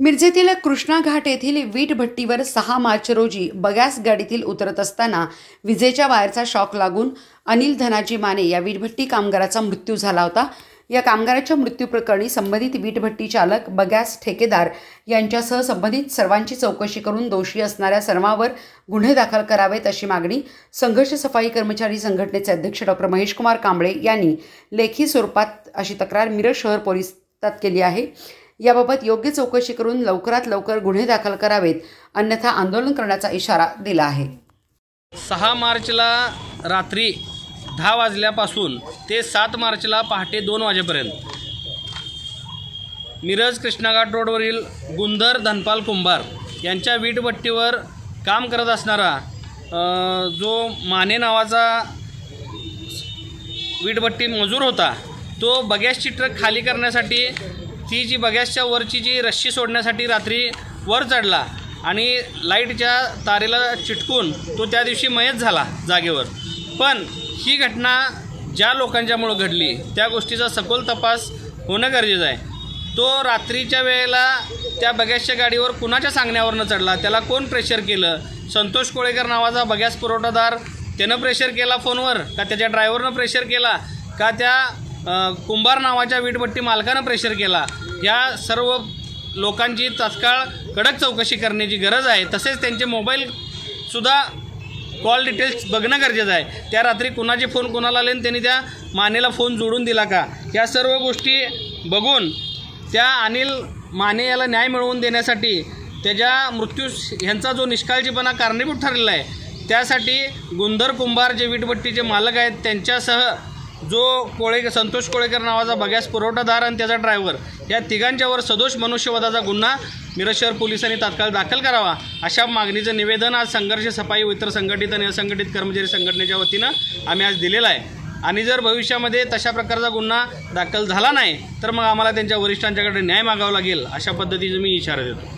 मिरजेतील कृष्णा घाट येथील वीट भट्टीवर सहा मार्च रोजी बगॅस गाडीतील उतरत असताना विजेच्या वायरचा शॉक लागून अनिल धनाजी माने या वीटभट्टी कामगाराचा मृत्यू झाला होता. या कामगाराच्या मृत्यूप्रकरणी संबंधित वीटभट्टी चालक बगॅस ठेकेदार यांच्यासह संबंधित सर्वांची चौकशी करून दोषी असणाऱ्या सर्वांवर गुन्हे दाखल करावेत अशी मागणी संघर्ष सफाई कर्मचारी संघटनेचे अध्यक्ष डॉक्टर महेशकुमार कांबळे यांनी लेखी स्वरूपात अशी तक्रार मिरज शहर पोलिसात केली आहे. याबाबत योग्य चौकशी करून लवकरात लवकर गुन्हे दाखल करावेत अन्यथा आंदोलन करण्याचा इशारा दिला आहे. सहा मार्चला रात्री दहा वाजल्यापासून ते सात मार्चला पहाटे दोन वाजेपर्यंत मिरज कृष्णाघाट रोडवरील गुंदर धनपाल कुंभार यांच्या वीटभट्टीवर काम करत असणारा जो माने नावाचा वीटभट्टी मजूर होता तो बगॅसची ट्रक खाली करण्यासाठी ती जी बगॅसच्या वरची जी रश्शी सोडण्यासाठी रात्री वर चढला आणि लाईटच्या तारेला चिटकून तो त्या दिवशी मयत झाला जागेवर. पण ही घटना ज्या लोकांच्यामुळं घडली त्या गोष्टीचा सखोल तपास होणं गरजेचं आहे. तो रात्रीच्या वेळेला त्या बगॅसच्या गाडीवर कुणाच्या सांगण्यावरनं चढला? त्याला कोण प्रेशर केलं? संतोष कोळेकर नावाचा बगॅस पुरवठादार त्यानं प्रेशर केला फोनवर? का त्याच्या ड्रायव्हरनं प्रेशर केला? का त्या कुंभार नावाच्या वीटभट्टी मालकानं प्रेशर केला. या सर्व लोकांची तत्काळ कडक चौकशी करण्याची गरज आहे. तसेच त्यांचे मोबाईलसुद्धा कॉल डिटेल्स बघणं गरजेचं आहे. त्या रात्री कुणाचे फोन कोणाला आले त्यांनी त्या मानेला फोन जोडून दिला का? या सर्व गोष्टी बघून त्या अनिल माने याला न्याय मिळवून देण्यासाठी त्याच्या मृत्यूस ह्यांचा जो निष्काळजीपणा कारणीभूत ठरलेला आहे त्यासाठी गुंधर कुंभार जे वीटभट्टीचे मालक आहेत त्यांच्यासह जो कोळे संतोष कोळेकर नावाचा बगॅस पुरवठादार आणि त्याचा ड्रायव्हर या तिघांच्यावर सदोष मनुष्यवधाचा गुन्हा मिरज शहर पोलिसांनी तात्काळ दाखल करावा अशा मागणीचं निवेदन आज संघर्ष सफाई व इतर संघटित आणि असंघटित कर्मचारी संघटनेच्या वतीनं आम्ही आज दिलेलं आहे. आणि जर भविष्यामध्ये तशा प्रकारचा गुन्हा दाखल झाला नाही तर मग आम्हाला त्यांच्या वरिष्ठांच्याकडे न्याय मागावा लागेल अशा पद्धतीचा मी इशारा देतो.